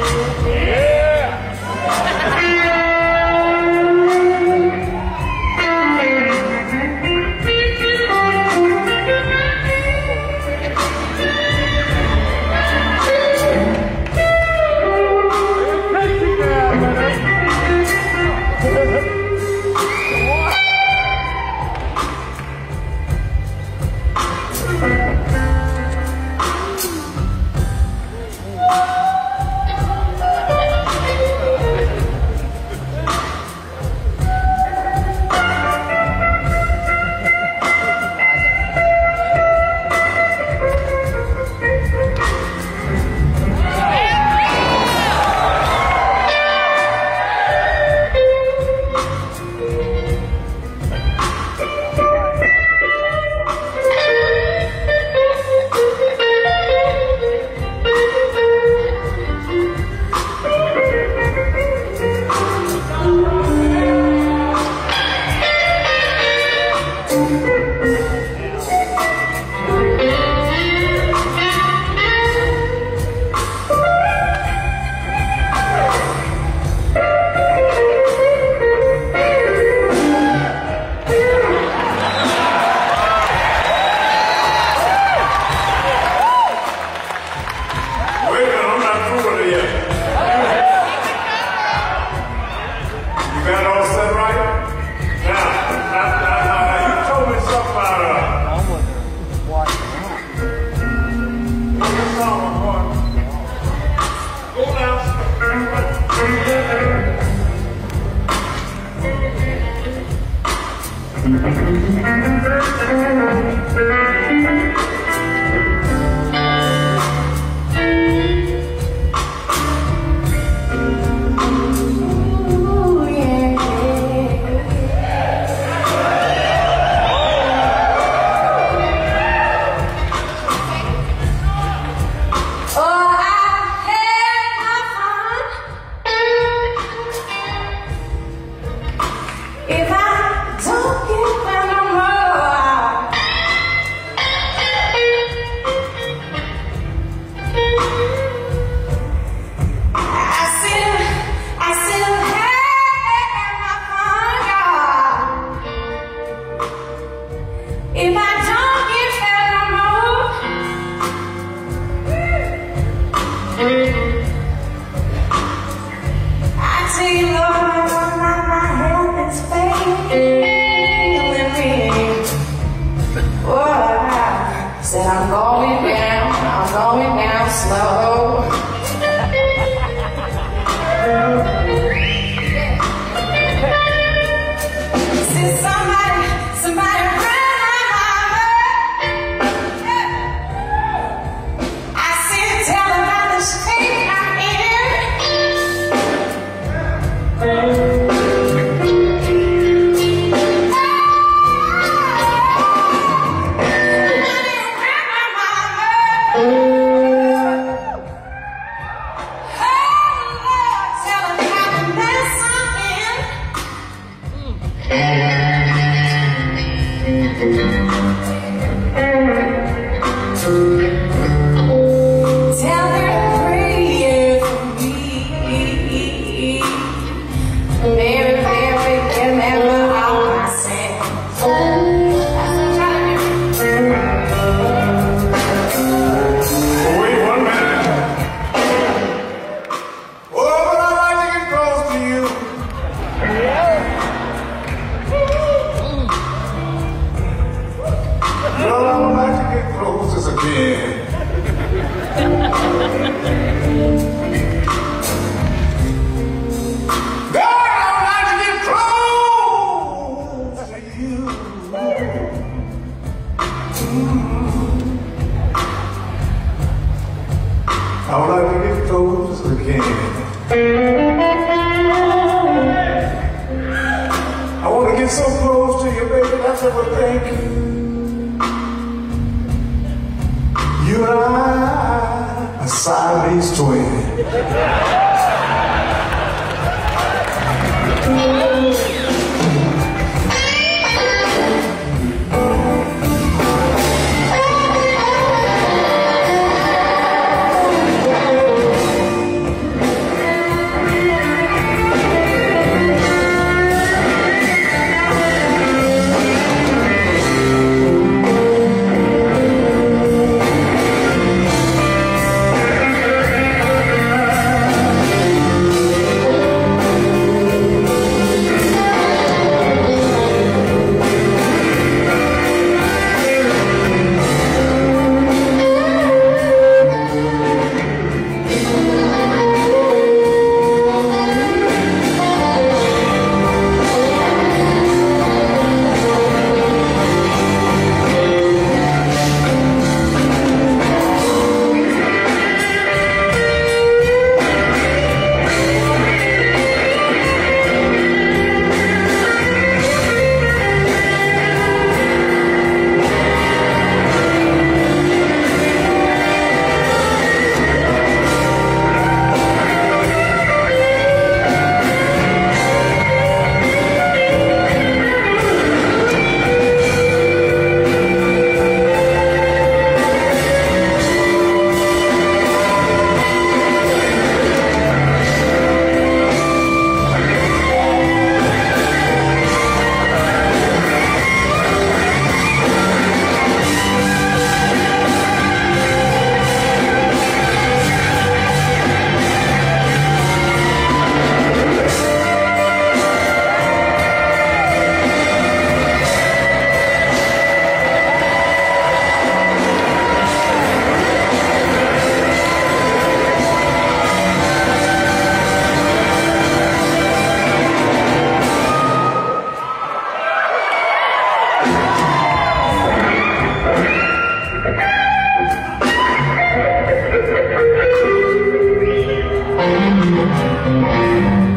Yeah. Thank you. Said I'm going down, I'm going down slow. Oh. Thank you.